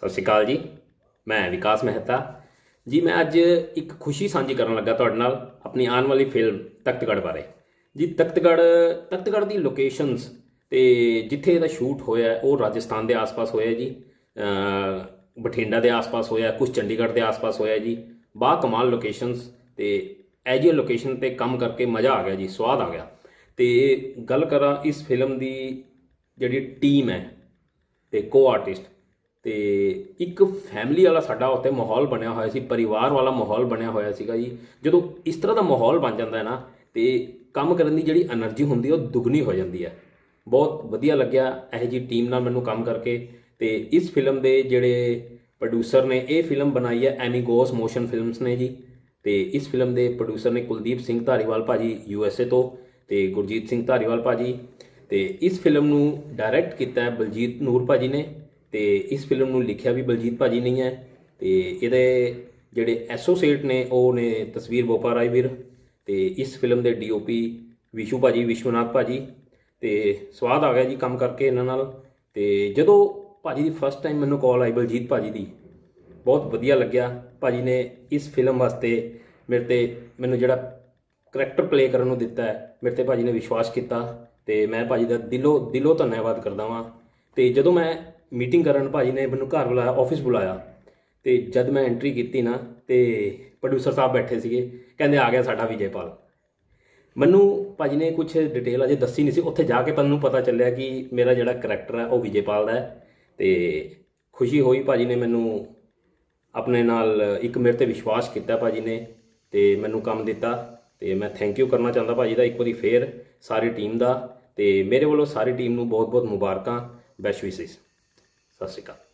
ਸਤਿ ਸ਼੍ਰੀ ਅਕਾਲ ਜੀ। ਮੈਂ ਵਿਕਾਸ ਮਹਿਤਾ। ਜੀ, ਮੈਂ ਅੱਜ ਇੱਕ ਖੁਸ਼ੀ ਸਾਂਝੀ ਕਰਨ ਲੱਗਾ ਤੁਹਾਡੇ ਨਾਲ ਆਪਣੀ ਆਉਣ ਵਾਲੀ ਫਿਲਮ ਤਖਤਗੜ੍ਹ ਬਾਰੇ। ਜੀ, ਤਖਤਗੜ੍ਹ ਤਖਤਗੜ੍ਹ ਦੀ ਲੋਕੇਸ਼ਨਸ ਤੇ ਜਿੱਥੇ ਇਹਦਾ ਸ਼ੂਟ ਹੋਇਆ ਉਹ ਰਾਜਸਥਾਨ ਦੇ ਆਸ-ਪਾਸ ਹੋਇਆ ਜੀ। ਬਠਿੰਡਾ ਦੇ ਆਸ-ਪਾਸ ਹੋਇਆ ਕੁਝ ਚੰਡੀਗੜ੍ਹ ਦੇ ਆਸ-ਪਾਸ ਹੋਇਆ ਜੀ। ਬਾ ਕਮਾਲ ਲੋਕੇਸ਼ਨਸ ਤੇ ਐਜੀਓ ਲੋਕੇਸ਼ਨ ਤੇ ਕੰਮ ਕਰਕੇ ਮਜ਼ਾ ਆ ਗਿਆ ਜੀ, ਸਵਾਦ ਆ ਗਿਆ। ਤੇ ਗੱਲ ਕਰਾਂ ਇਸ ਫਿਲਮ ਦੀ ਜਿਹੜੀ ਟੀਮ ਹੈ ਤੇ ਕੋ ਆਰਟਿਸਟ ਤੇ ਇੱਕ ਫੈਮਿਲੀ ਵਾਲਾ ਸਾਡਾ ਉੱਤੇ ਮਾਹੌਲ ਬਣਿਆ ਹੋਇਆ ਸੀ, ਪਰਿਵਾਰ ਵਾਲਾ ਮਾਹੌਲ ਬਣਿਆ ਹੋਇਆ ਸੀਗਾ ਜੀ। ਜਦੋਂ ਇਸ ਤਰ੍ਹਾਂ ਦਾ ਮਾਹੌਲ ਬਣ ਜਾਂਦਾ ਹੈ ਨਾ, ਤੇ ਕੰਮ ਕਰਨ ਦੀ ਜਿਹੜੀ એનર્ਜੀ ਹੁੰਦੀ ਉਹ ਦੁੱਗਣੀ ਹੋ ਜਾਂਦੀ ਹੈ। ਬਹੁਤ ਵਧੀਆ ਲੱਗਿਆ ਇਹ ਜੀ ਟੀਮ ਨਾਲ ਮੈਨੂੰ ਕੰਮ ਕਰਕੇ। ਤੇ ਇਸ ਫਿਲਮ ਦੇ ਜਿਹੜੇ ਪ੍ਰੋਡਿਊਸਰ ਨੇ, ਇਹ ਫਿਲਮ ਬਣਾਈ ਹੈ ਐਮੀਗੋਸ ਮੋਸ਼ਨ ਫਿਲਮਸ ਨੇ ਜੀ। ਤੇ ਇਸ ਫਿਲਮ ਦੇ ਪ੍ਰੋਡਿਊਸਰ ਨੇ ਕੁਲਦੀਪ ਸਿੰਘ ਧਾਰੀਵਾਲ ਭਾਜੀ ਯੂ ਐਸ ਏ ਤੋਂ ਤੇ ਗੁਰਜੀਤ ਸਿੰਘ ਧਾਰੀਵਾਲ ਭਾਜੀ। ਤੇ ਇਸ ਫਿਲਮ ਨੂੰ ਡਾਇਰੈਕਟ ਕੀਤਾ ਹੈ ਬਲਜੀਤ ਨੂਰ ਭਾਜੀ ਨੇ। ਤੇ ਇਸ ਫਿਲਮ ਨੂੰ ਲਿਖਿਆ ਵੀ ਬਲਜੀਤ ਭਾਜੀ ਨਹੀਂ ਹੈ ਤੇ ਇਹਦੇ ਜਿਹੜੇ ਐਸੋਸੀਏਟ ਨੇ, ਉਹ ਨੇ ਤਸਵੀਰ ਬੋਪਾ ਰਾਏ ਵੀਰ ਤੇ ਇਸ ਫਿਲਮ ਦੇ ਡੀਓਪੀ ਵਿਸ਼ੂ ਭਾਜੀ, ਵਿਸ਼ਵਨਾਥ ਭਾਜੀ ਤੇ ਸਵਾਦ ਆ ਗਿਆ ਜੀ ਕੰਮ ਕਰਕੇ ਇਹਨਾਂ ਨਾਲ ਤੇ ਜਦੋਂ ਭਾਜੀ ਦੀ ਫਸਟ ਟਾਈਮ ਮੈਨੂੰ ਕਾਲ ਆਈ ਬਲਜੀਤ ਭਾਜੀ ਦੀ, ਬਹੁਤ ਵਧੀਆ ਲੱਗਿਆ। ਭਾਜੀ ਨੇ ਇਸ ਫਿਲਮ ਵਾਸਤੇ ਮੇਰੇ ਤੇ ਮੈਨੂੰ ਜਿਹੜਾ ਕਰੈਕਟਰ ਪਲੇ ਕਰਨ ਨੂੰ ਦਿੱਤਾ ਹੈ, ਮੇਰੇ ਤੇ ਭਾਜੀ ਨੇ ਵਿਸ਼ਵਾਸ ਕੀਤਾ ਤੇ ਮੈਂ ਭਾਜੀ ਦਾ ਦਿਲੋਂ ਦਿਲੋਂ ਧੰਨਵਾਦ ਕਰਦਾ ਵਾਂ। ਤੇ ਜਦੋਂ ਮੈਂ ਮੀਟਿੰਗ ਕਰਨ ਭਾਜੀ ਨੇ ਮੈਨੂੰ ਘਰ ਬੁਲਾਇਆ ਆਫਿਸ ਬੁਲਾਇਆ ਤੇ ਜਦ ਮੈਂ ਐਂਟਰੀ ਕੀਤੀ ਨਾ ਤੇ ਪ੍ਰੋਡਿਊਸਰ ਸਾਹਿਬ ਬੈਠੇ ਸੀਗੇ, ਕਹਿੰਦੇ ਆ ਗਿਆ ਸਾਡਾ ਵਿਜੇਪਾਲ। ਮੈਨੂੰ ਭਾਜੀ ਨੇ ਕੁਝ ਡਿਟੇਲ ਅਜੇ ਦੱਸੀ ਨਹੀਂ ਸੀ, ਉੱਥੇ ਜਾ ਕੇ ਮੈਨੂੰ ਪਤਾ ਚੱਲਿਆ ਕਿ ਮੇਰਾ ਜਿਹੜਾ ਕਰੈਕਟਰ ਹੈ ਉਹ ਵਿਜੇਪਾਲ ਦਾ ਹੈ ਤੇ ਖੁਸ਼ੀ ਹੋਈ ਭਾਜੀ ਨੇ ਮੈਨੂੰ ਆਪਣੇ ਨਾਲ ਇੱਕ ਮੇਰੇ ਤੇ ਵਿਸ਼ਵਾਸ ਕੀਤਾ ਭਾਜੀ ਨੇ ਤੇ ਮੈਨੂੰ ਕੰਮ ਦਿੱਤਾ ਤੇ ਮੈਂ ਥੈਂਕ ਯੂ ਕਰਨਾ ਚਾਹੁੰਦਾ ਭਾਜੀ ਦਾ ਇੱਕ ਵਾਰੀ ਫੇਰ ਸਾਰੀ ਟੀਮ ਦਾ ਤੇ ਮੇਰੇ ਵੱਲੋਂ ਸਾਰੀ ਟੀਮ ਨੂੰ ਬਹੁਤ-ਬਹੁਤ ਮੁਬਾਰਕਾਂ ਬੈਸਟ ਵਿਸ਼ੇਸ ਸਤਿ ਸ਼੍ਰੀ ਅਕਾਲ।